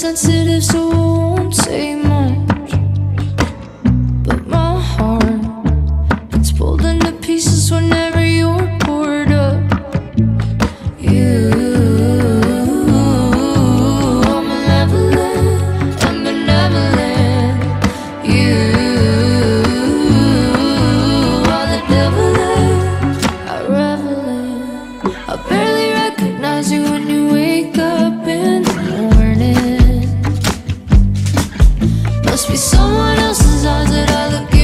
sensitive, so I won't say much. That I look